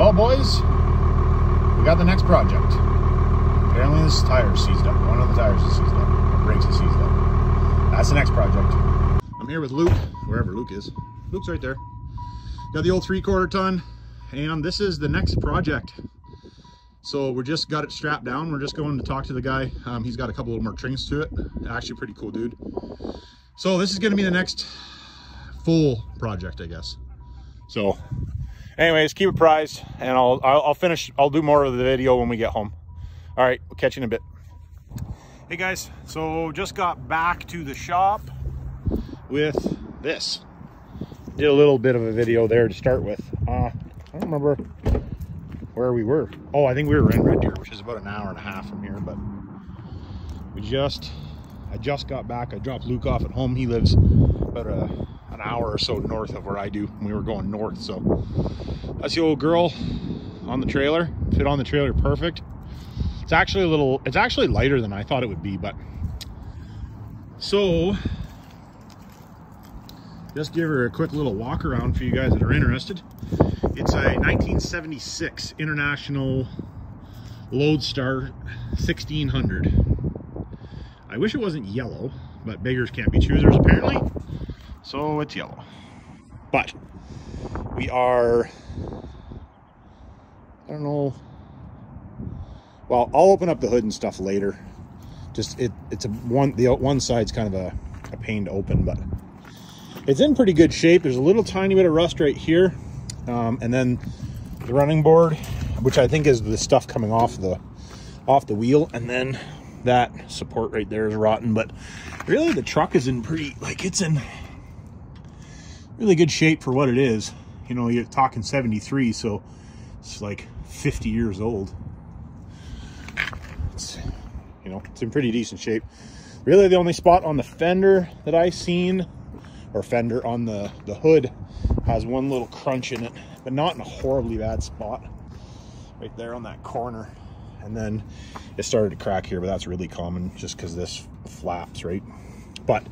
Well, boys, we got the next project. Apparently this tire seized up. One of the tires is seized up. The brakes is seized up. That's the next project. I'm here with Luke, wherever Luke is. Luke's right there. Got the old three quarter ton, and this is the next project. So we just got it strapped down. We're just going to talk to the guy. Um, he's got a couple of more trims to it. Actually pretty cool dude. So this is gonna be the next full project, I guess. So anyways, keep it prized and I'll, I'll, finish, I'll do more of the video when we get home. All right, we'll catch you in a bit. Hey guys, so just got back to the shop with this. Did a little bit of a video there to start with. Uh, I don't remember where we were. Oh, I think we were in Red Deer, which is about an hour and a half from here, but we just, I just got back. I dropped Luke off at home. He lives about a, an hour or so north of where I do. We were going north, so that's the old girl on the trailer. Fit on the trailer perfect. It's actually a little, it's actually lighter than I thought it would be, but so just give her a quick little walk around for you guys that are interested. It's a 1976 International Loadstar 1600. I wish it wasn't yellow, but beggars can't be choosers apparently. So it's yellow. But we are, I don't know. Well, I'll open up the hood and stuff later. Just it, it's a one, the one side's kind of a, a pain to open, but it's in pretty good shape. There's a little tiny bit of rust right here. Um, and then the running board, which I think is the stuff coming off the off the wheel. And then that support right there is rotten. But really the truck is in pretty, like it's in really good shape for what it is. You know, you're talking 73, so it's like 50 years old. It's, you know, it's in pretty decent shape. Really the only spot on the fender that I seen or fender on the, the hood has one little crunch in it, but not in a horribly bad spot. Right there on that corner. And then it started to crack here, but that's really common just because this flaps, right? But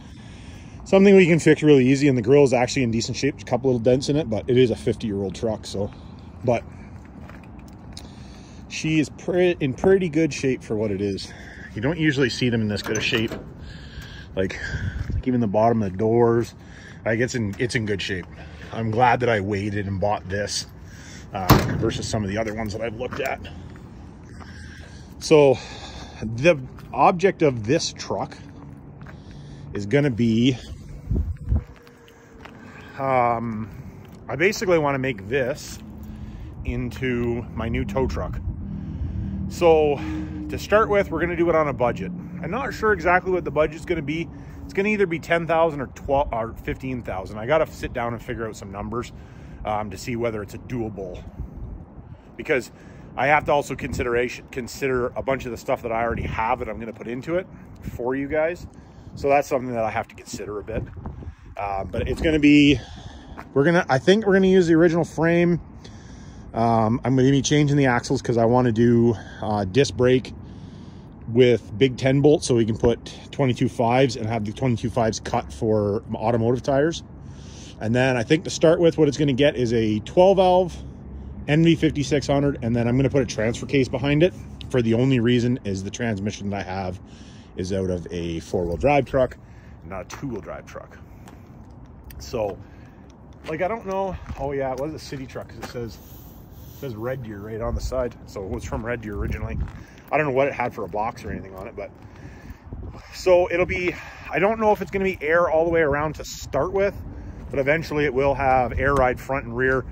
something we can fix really easy, and the grill is actually in decent shape. A couple little dents in it, but it is a 50-year-old truck, so. But she is pre in pretty good shape for what it is. You don't usually see them in this good of shape. Like, like even the bottom of the doors, like it's in it's in good shape. I'm glad that I waited and bought this uh, versus some of the other ones that I've looked at. So the object of this truck is going to be, um, I basically want to make this into my new tow truck. So to start with, we're going to do it on a budget. I'm not sure exactly what the budget's going to be. It's going to either be 10,000 or 12 or 15,000. I got to sit down and figure out some numbers um, to see whether it's a doable because I have to also consideration consider a bunch of the stuff that I already have that I'm going to put into it for you guys. So that's something that I have to consider a bit. Uh, but it's going to be, we're going to, I think we're going to use the original frame. Um, I'm going to be changing the axles because I want to do uh, disc brake with big 10 bolts so we can put 22 fives and have the 22 fives cut for automotive tires. And then I think to start with, what it's going to get is a 12 valve NV5600, and then I'm going to put a transfer case behind it for the only reason is the transmission that I have is out of a four-wheel drive truck, not a two-wheel drive truck. So, like, I don't know. Oh, yeah, it was a city truck because it says, it says Red Deer right on the side. So it was from Red Deer originally. I don't know what it had for a box or anything on it, but so it'll be, I don't know if it's going to be air all the way around to start with, but eventually it will have air ride front and rear,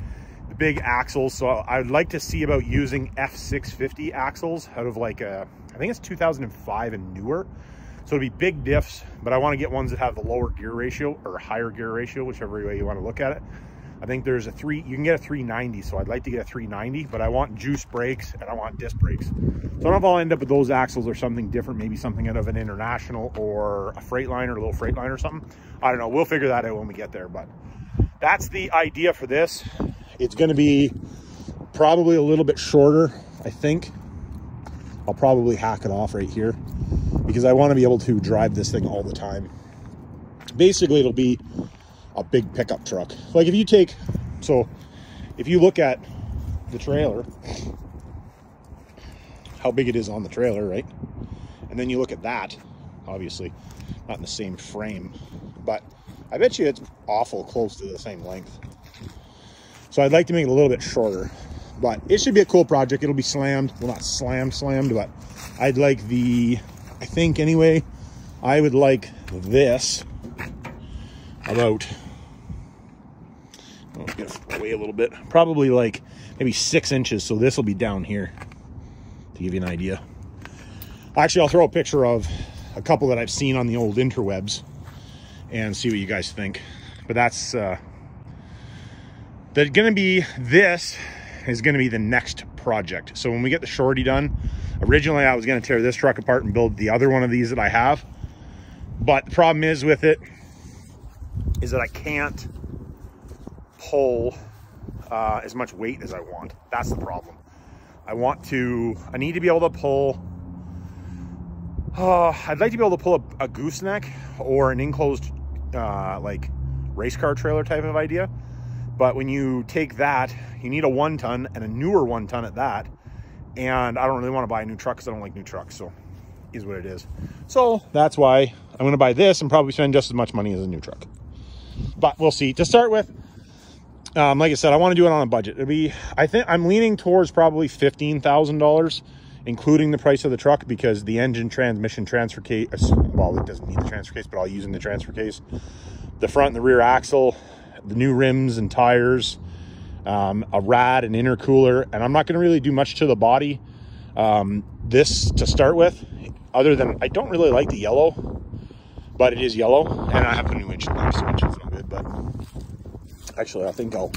the big axles. So I'd like to see about using F650 axles out of like a, I think it's 2005 and newer. So it'll be big diffs, but I want to get ones that have the lower gear ratio or higher gear ratio, whichever way you want to look at it. I think there's a three, you can get a 390. So I'd like to get a 390, but I want juice brakes and I want disc brakes. So I don't know if I'll end up with those axles or something different, maybe something out of an International or a Freightliner, a little Freightliner or something. I don't know. We'll figure that out when we get there, but that's the idea for this. It's going to be probably a little bit shorter, I think. I'll probably hack it off right here because I want to be able to drive this thing all the time. Basically, it'll be a big pickup truck. Like if you take, so if you look at the trailer, how big it is on the trailer, right? And then you look at that, obviously, not in the same frame, but I bet you it's awful close to the same length. So I'd like to make it a little bit shorter, but it should be a cool project. It'll be slammed. Well, not slammed, slammed, but I'd like the, I think anyway, I would like this about, oh, get away a little bit, probably like maybe six inches. So this will be down here to give you an idea. Actually, I'll throw a picture of a couple that I've seen on the old interwebs and see what you guys think. But that's, uh, they're gonna be, this is gonna be the next project. So when we get the shorty done, originally I was gonna tear this truck apart and build the other one of these that I have. But the problem is with it, is that I can't pull uh, as much weight as I want. That's the problem. I want to, I need to be able to pull, uh, I'd like to be able to pull a, a gooseneck or an enclosed uh, like race car trailer type of idea. But when you take that, you need a one ton and a newer one ton at that. And I don't really want to buy a new truck because I don't like new trucks. So is what it is. So that's why I'm going to buy this and probably spend just as much money as a new truck. But we'll see. To start with, um, like I said, I want to do it on a budget. It'll be, I think I'm leaning towards probably $15,000, including the price of the truck because the engine transmission transfer case, well, it doesn't need the transfer case, but I'll use in the transfer case. The front and the rear axle, the new rims and tires, um, a rad, an intercooler, and I'm not going to really do much to the body. Um, this to start with, other than I don't really like the yellow, but it is yellow, and I have a new windshield now, so windshield's no good, but Actually, I think I'll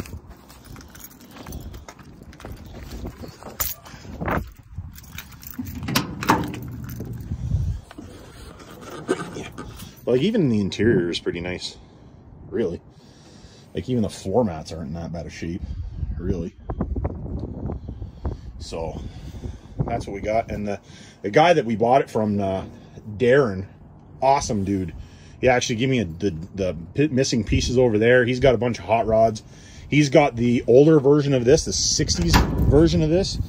yeah. Like even the interior is pretty nice, really. Like even the floor mats aren't in that bad of shape, really. So that's what we got. And the, the guy that we bought it from, uh, Darren, awesome dude he actually gave me a, the, the missing pieces over there. He's got a bunch of hot rods. He's got the older version of this, the 60s version of this,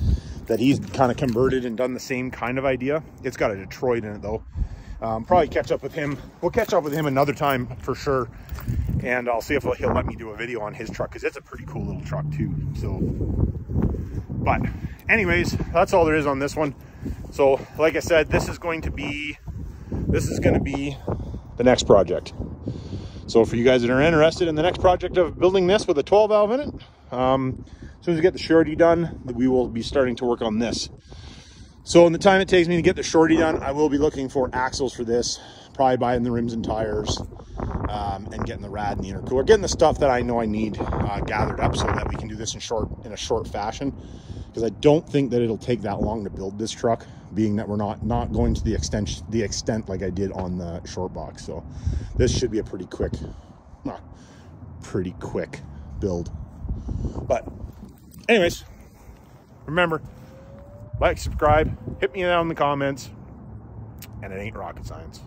that he's kind of converted and done the same kind of idea. It's got a Detroit in it though. Um, probably catch up with him. We'll catch up with him another time for sure. And I'll see if he'll let me do a video on his truck because it's a pretty cool little truck too. So, but anyways, that's all there is on this one. So like I said, this is going to be, this is going to be the next project. So for you guys that are interested in the next project of building this with a 12 valve in it, um, as soon as we get the shorty done, we will be starting to work on this. So in the time it takes me to get the shorty done, I will be looking for axles for this, probably buying the rims and tires, um, and getting the rad and the intercooler, getting the stuff that I know I need uh, gathered up so that we can do this in short in a short fashion. Because I don't think that it'll take that long to build this truck being that we're not not going to the extent the extent like I did on the short box. So this should be a pretty quick, pretty quick build. But anyways, remember, like, subscribe, hit me down in the comments, and it ain't rocket science.